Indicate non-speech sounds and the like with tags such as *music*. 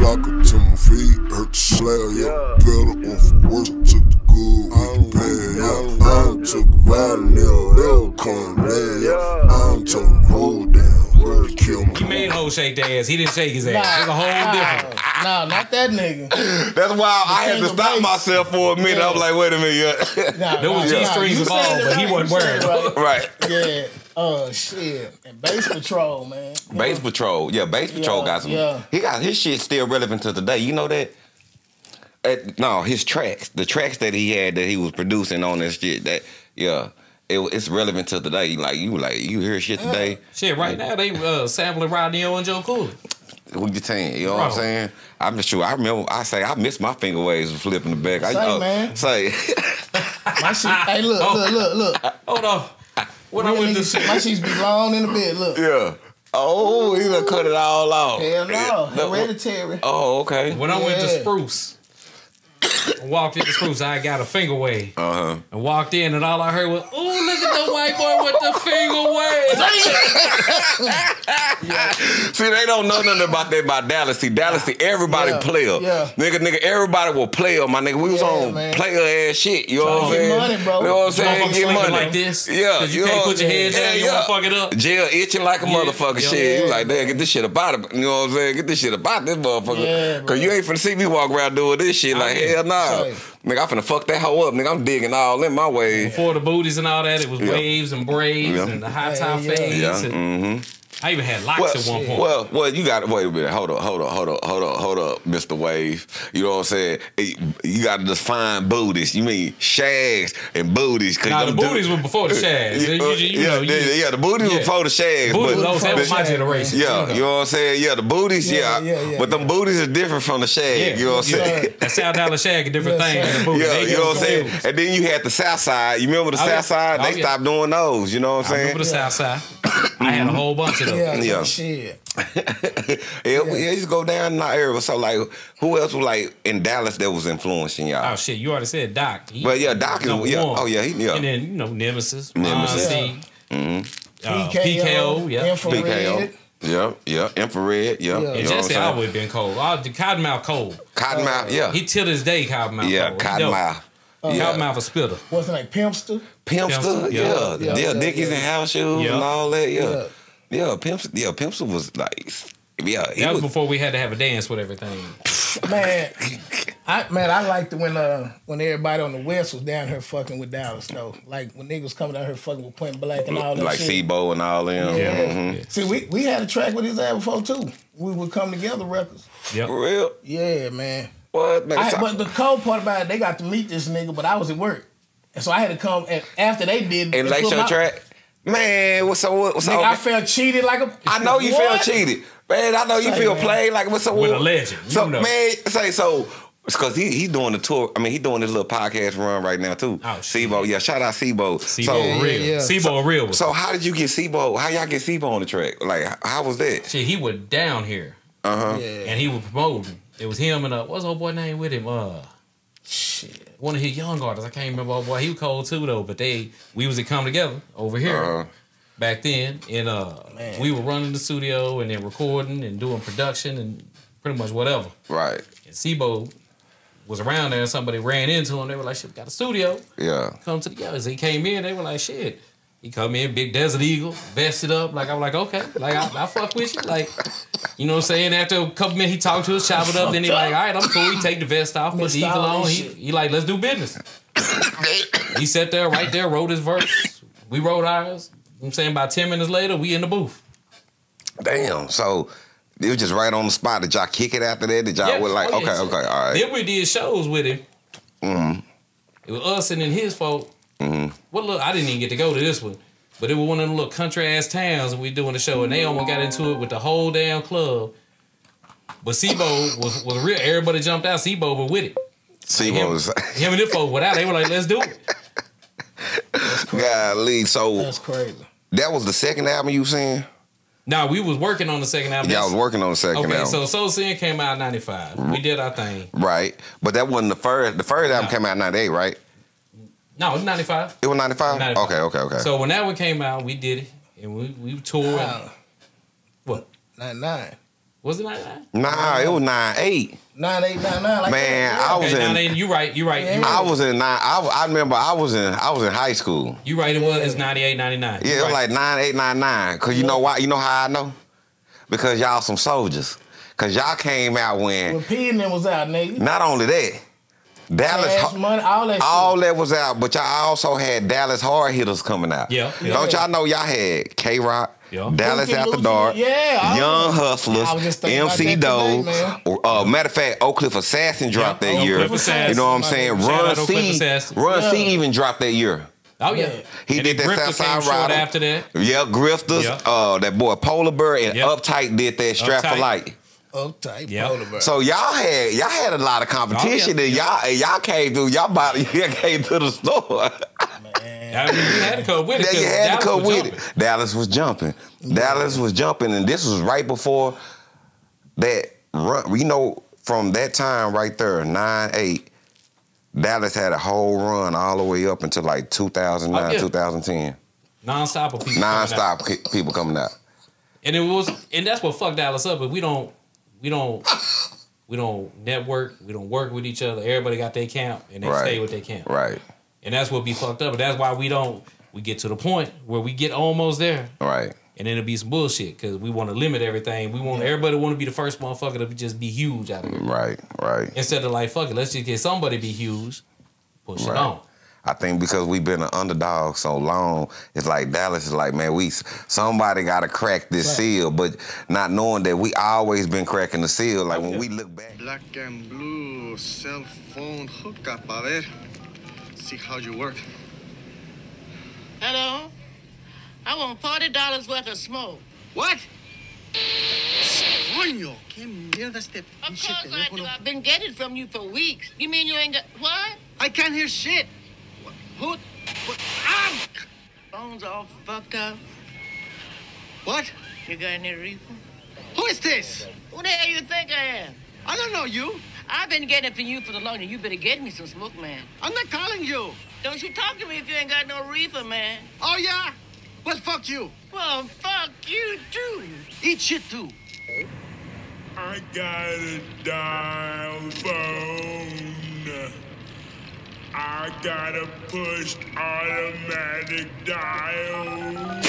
blocker to my feet, hurt the slab, yeah. Better off worse, took the good, we can pay, yeah. I done took a violin, yeah. They'll come last, yeah. I done told them hold down, really kill me. He made Ho shake the ass. He didn't shake his ass. It's a whole different. No, not that nigga. *laughs* That's why I had to stop bass. myself for a minute. Yeah. I'm like, wait a minute, yeah. Nah, There was nah, nah. G-strings You involved, but he wasn't You wearing it right. right. Yeah. Oh shit. And Bass Patrol, man. Bass Patrol, yeah, Bass Patrol Yeah, got some. yeah. He got his shit still relevant to today. You know that? Uh, no, his tracks, the tracks that he had that he was producing on this shit, that yeah, it, it's relevant to today. Like you, like you hear shit today. Shit, right now they uh, sampling Rodney O and Joe Cooley. What you saying? You know what I'm saying? I'm sure. I remember. I say I miss my finger waves of flipping the back. I, Say, uh, man. Say, *laughs* My shit. Hey, look, Oh. look, look, look. Hold on. When I Real went nigga to shit. My sheets be long in the bed. Look. yeah. Oh, he done cut it all off. Hell no. Yeah. Hereditary. Oh, okay. when I went to Spruce, *coughs* I walked into Spruce. I got a finger wave Uh huh. and walked in, and all I heard was, "Ooh, look at the white boy with the finger wave." *laughs* See, they don't know nothing about that about Dallas. See, Dallas, see, everybody Yeah, player. yeah. Nigga, nigga, everybody will player, my nigga. We was Yeah, on man. player ass shit. You know what I'm Get saying? money, bro. You know what I'm saying? Motherfuckers Get money. like this. Yeah. 'Cause you know can't what- put your head down, you wanna fuck it up. Jail itching like a Yeah, motherfucker yeah. shit. You Yeah. like, damn, get this shit about it. You know what I'm saying? Get this shit about this motherfucker. Yeah. Cause you ain't finna see me walk around doing this shit. Like, yeah. hell nah. Nigga, I'm finna fuck that hoe up. Nigga, I'm digging all in my way. Before the booties and all that, it was Yeah. Waves and braids Yeah. and the high Yeah, top yeah. fades. Yeah. and Mm-hmm. I even had locks Well, at one point. well, well, you got to wait a minute. Hold up, hold up, hold up, hold up, hold up, Mr. Wave. You know what I'm saying? You got to define booties. You mean shags and booties? Cause Nah, the them dudes- booties were before the *laughs* shags. Yeah, You- you- you yeah, know, you- yeah, yeah, the booties yeah. before the shags. Booties, but, those, that was my Shag, generation. yeah, you know what I'm saying? Yeah, the booties, yeah. Yeah, yeah, yeah, but them yeah. booties are different from the shag. Yeah, you know what I'm yeah. saying? That South Dallas shag a different Yeah, thing. than. Yeah, They you know what I'm saying? And then you had the South Side. You remember the Oh, South. Side? Oh, They stopped doing those. You know what I'm saying? remember the South Side. I had a whole bunch of them. Yeah, Yeah. *laughs* yeah. shit. yeah, yeah. you used to go down in our area. So like, who else was like in Dallas that was influencing y'all? Oh shit, you already said Doc. He- Well, yeah, Doc is- yeah. one. Oh, yeah, he- yeah. And then you know Nemesis, Nemesis. Nemesis, Mm-hmm. uh, PKO, PKO, yeah. Infrared. PKO. Yeah, yeah. Infrared. Yeah. Yeah. You And know Jesse I'm always been cold. Oh, the Cottonmouth cold. Cottonmouth. Yeah. He till this day Cottonmouth yeah. cold. He Cottonmouth. Dope. Yeah. Cottonmouth a spitter. Wasn't like? Pimpster? Pimpster. Pimpster, Yeah. yeah. Yeah. Yeah, yeah, Dickies yeah. and house shoes Yeah. and all that. Yeah. Yeah. Yeah. Pimpster. Yeah. Pimpster was like. Yeah. That was was, before we had to have a dance with everything. *laughs* Man, I man, I liked it when uh when everybody on the west was down here fucking with Dallas though. Like when niggas coming down here fucking with Point Blank and all that like shit. C-Bo and all them. Yeah. Mhm. Yeah. See, we, we had a track with his ass before too. We would come together records. Yep. For real. Yeah, man. What? Man, I, but the cold part about it, they got to meet this nigga, but I was at work, and so I had to come. And after they did, and they like put your track. Man, what's up? What's Nigga, up? I felt cheated like a. *laughs* I know you What? feel cheated, man. I know you Say, feel man. played. Like what's up With a legend, you So know. man, say so. Because he he doing the tour. I mean, he doing this little podcast run right now too. Oh, shit. C-Bo, yeah. Shout out C-Bo. C-Bo So, Yeah, real. yeah. C-Bo real. So how did you get C-Bo? How y'all get C-Bo on the track? Like how, how was that? shit, he was down here Uh huh. Yeah. and he was promoting. It was him and uh, what's old boy name with him? Uh, Shit. one of his young artists. I can't remember. Old boy, he was cold too though. But they we was to come together over here Uh-huh. back then, and uh, Man. we were running the studio and then recording and doing production and pretty much whatever. Right. And C-Bo was around there and somebody ran into him. They were like, "Shit, we got a studio. Yeah. Come to the guys." He came in. They were like, "Shit." He come in, big Desert Eagle, vested up. Like I'm like, okay, like I, I fuck with you. Like, you know what I'm saying? After a couple minutes, he talked to us, chop it up. Then he like, all right, I'm cool. He take the vest off, put the eagle on. He, he like, let's do business. he sat there, right there, wrote his verse. We wrote ours. I'm saying about ten minutes later, we in the booth. Damn. So it was just right on the spot. Did y'all kick it after that? Did y'all Yeah. was like, Oh, okay, yeah. okay, all right. Then we did shows with him. Mhm. It was us and then his folk. Mhm. Well, look, I didn't even get to go to this one, but it was one of them little country ass towns. and We doing the show, and they almost got into it with the whole damn club. But C-Bo was was real. Everybody jumped out. C-Bo was with it. C-Bo Him, was him and this folk without. They were like, "Let's do it." *laughs* golly. So That's crazy. that was the second album you saying? Now we was working on the second album. Y'all was working on the second Okay, album. so Soul Sin came out in '95. We did our thing. Right. But that wasn't the first the first album No. came out in ninety eight, right? No, it was '95. It was ninety five? 95. Okay, okay, okay. So when that one came out, we did it, and we we toured. Wow. What? Nine nine. Was it 99? Nah, it was nine eight. Nine eight nine nine. Like Man, that. I was Okay, in- 98. You right. You right. You Yeah. right. I was in nine. I, I remember I was in I was in high school. You right. It was. It's 98, 99. Yeah, You it was right. like nine eight nine nine. Cause you know why? You know how I know? Because y'all some soldiers. Cause y'all came out when When P and them was out, nigga. not only that, Dallas Cash money, all that all shit. that was out, but y'all also had Dallas hard hitters coming out. Yeah, yeah. Don't y'all know y'all had K Rock, Yeah. Dallas Luke and After Dark, yeah, Young was- Hustlers, I was just thinking about MC Doe. Uh, matter of fact, Oak Cliff Assassin dropped Yeah, that Oak year. You know what I'm saying? Run out C, Run Yeah. C even dropped that year. Oh yeah. Yeah. He And did that Grifter Southside came Rider. after that. Yeah, Grifters. Yeah. Uh, that boy Polar Bear and Yep. Uptight did that Strap for Uptight. Light. Uptight, Yeah. polar bear. So y'all had y'all had a lot of competition, Oh, yeah. and y'all and y'all came through. Y'all bought *laughs* y'all came to the store. *laughs* I mean, you had to come with it. Yeah, you 'cause had Dallas to come was with jumping. it. Dallas was jumping. Dallas was jumping, and this was right before that run. You know, from that time right there, nine eight. Dallas had a whole run all the way up until like 2009, Oh, yeah. 2010. Non-stop people. coming out. Non-stop ki- people coming out. And it was, and that's what fucked Dallas up. But we don't, we don't, we don't network. We don't work with each other. Everybody got their camp, and they Right. stay with their camp. Right, And that's what be fucked up. And that's why we don't. We get to the point where we get almost there, right, and then it'll be some bullshit because we want to limit everything. We want everybody want to be the first motherfucker to just be huge out of here. right, right. Instead of like, fuck it, let's just get somebody be huge, push Right. it on. I think because we've been an underdog so long, it's like Dallas is like, man, we somebody got to crack this Right. seal, but not knowing that we always been cracking the seal. Like when we look back, Black and blue cell phone hookup. A ver. See how you work. Hello? I want forty dollars worth of smoke. What? Coño, qué mierda este Of course I do. I've been getting from you for weeks. You mean you ain't got what? I can't hear shit. Who? What? Ah! Phone's all fucked up. What? You got any reefer? Who is this? Who the hell you think I am? I don't know you. I've been getting it from you for the longest. You better get me some smoke, man. I'm not calling you. Don't you talk to me if you ain't got no reefer, man. Oh yeah? Well, fuck you. Well, fuck you too. Eat shit too. I got a dial phone. I gotta push automatic dial.